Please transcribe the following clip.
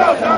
Go, go.